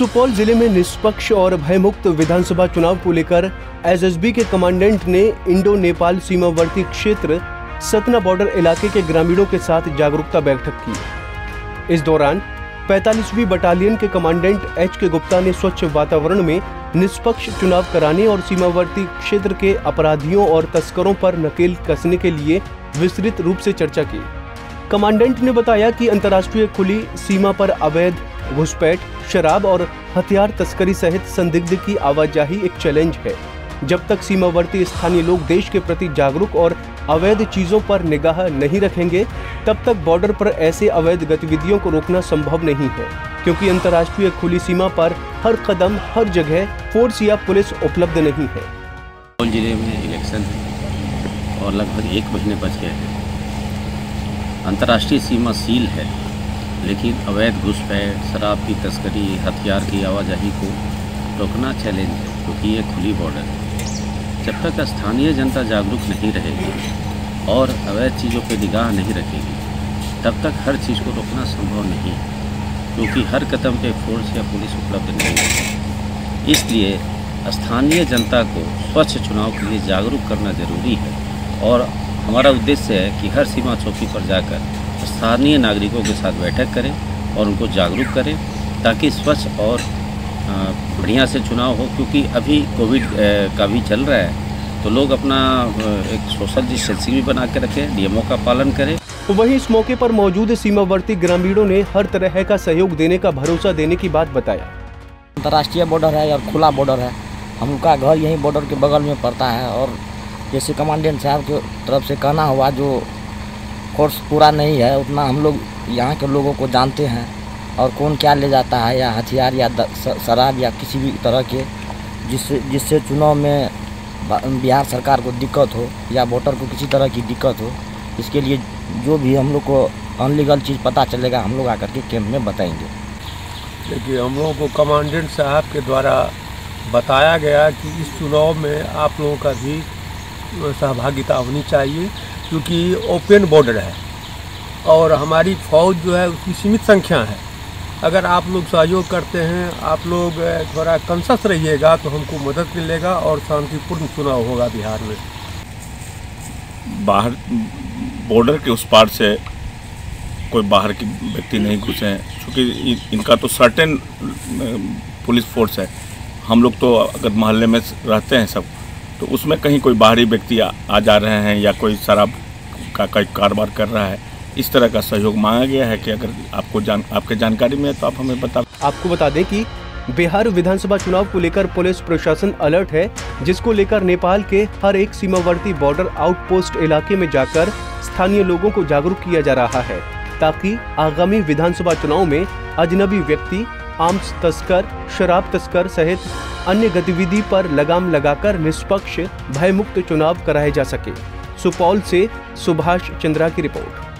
सुपौल ज़िले में निष्पक्ष और भयमुक्त विधानसभा चुनाव को लेकर एसएसबी के कमांडेंट ने इंडो नेपाल सीमावर्ती क्षेत्र सतना बॉर्डर इलाके के ग्रामीणों के साथ जागरूकता बैठक की। इस दौरान 45वीं बटालियन के कमांडेंट एच के गुप्ता ने स्वच्छ वातावरण में निष्पक्ष चुनाव कराने और सीमावर्ती क्षेत्र के अपराधियों और तस्करों पर नकेल कसने के लिए विस्तृत रूप से चर्चा की। कमांडेंट ने बताया कि अंतर्राष्ट्रीय खुली सीमा पर अवैध घुसपैठ, शराब और हथियार तस्करी सहित संदिग्ध की आवाजाही एक चैलेंज है। जब तक सीमावर्ती स्थानीय लोग देश के प्रति जागरूक और अवैध चीज़ों पर निगाह नहीं रखेंगे, तब तक बॉर्डर पर ऐसे अवैध गतिविधियों को रोकना संभव नहीं है। क्योंकि अंतर्राष्ट्रीय खुली सीमा पर हर कदम, हर जगह फोर्स या पुलिस उपलब्ध नहीं है। ज़िले में इलेक्शन और लगभग एक महीने बच गए हैं। अंतर्राष्ट्रीय सीमा सील है, लेकिन अवैध घुसपैठ, शराब की तस्करी, हथियार की आवाजाही को रोकना चैलेंज है, क्योंकि ये खुली बॉर्डर है। जब तक स्थानीय जनता जागरूक नहीं रहेगी और अवैध चीज़ों पर निगाह नहीं रखेगी, तब तक हर चीज़ को रोकना संभव नहीं है, क्योंकि हर कदम पे फोर्स या पुलिस उपलब्ध नहीं है। इसलिए स्थानीय जनता को स्वच्छ चुनाव के लिए जागरूक करना ज़रूरी है। और हमारा उद्देश्य है कि हर सीमा चौकी पर जाकर स्थानीय नागरिकों के साथ बैठक करें और उनको जागरूक करें ताकि स्वच्छ और बढ़िया से चुनाव हो क्योंकि अभी कोविड का भी चल रहा है तो लोग अपना एक सोशल डिस्टेंसिंग भी बना के रखें नियमों का पालन करें। वहीं इस मौके पर मौजूद सीमावर्ती ग्रामीणों ने हर तरह का सहयोग देने का भरोसा देने की बात बताया। अंतर्राष्ट्रीय बॉर्डर है और खुला बॉर्डर है। हम लोग का घर यहीं बॉर्डर के बगल में पड़ता है और जैसे कमांडेंट साहब की तरफ़ से कहना हुआ, जो कोर्स पूरा नहीं है, उतना हम लोग यहाँ के लोगों को जानते हैं। और कौन क्या ले जाता है, या हथियार, या शराब, या किसी भी तरह के, जिससे जिससे चुनाव में बिहार सरकार को दिक्कत हो, या वोटर को किसी तरह की दिक्कत हो, इसके लिए जो भी हम लोग को अनलीगल चीज़ पता चलेगा, हम लोग आकर के कैंप में बताएँगे। देखिए, हम लोगों को कमांडेंट साहब के द्वारा बताया गया कि इस चुनाव में आप लोगों का भी सहभागिता होनी चाहिए, क्योंकि ओपन बॉर्डर है और हमारी फौज जो है उसकी सीमित संख्या है। अगर आप लोग सहयोग करते हैं, आप लोग थोड़ा कंसस रहिएगा तो हमको मदद मिलेगा और शांतिपूर्ण चुनाव होगा बिहार में। बाहर, बॉर्डर के उस पार से कोई बाहर के व्यक्ति नहीं घुसे हैं, क्योंकि इनका तो सर्टेन पुलिस फोर्स है। हम लोग तो अगर मोहल्ले में रहते हैं सब तो उसमें कहीं कोई बाहरी व्यक्ति आ, आ जा रहे हैं या कोई शराब का कोई कारोबार कर रहा है इस तरह का सहयोग मांगा गया है कि अगर आपको जान आपके जानकारी में है तो आप हमें बता आपको बता दें कि बिहार विधानसभा चुनाव को लेकर पुलिस प्रशासन अलर्ट है जिसको लेकर नेपाल के हर एक सीमावर्ती बॉर्डर आउटपोस्ट इलाके में जाकर स्थानीय लोगों को जागरूक किया जा रहा है ताकि आगामी विधानसभा चुनाव में अजनबी व्यक्ति आर्म्स तस्कर शराब तस्कर सहित अन्य गतिविधि पर लगाम लगाकर निष्पक्ष, भयमुक्त चुनाव कराए जा सके। सुपौल से सुभाष चंद्रा की रिपोर्ट।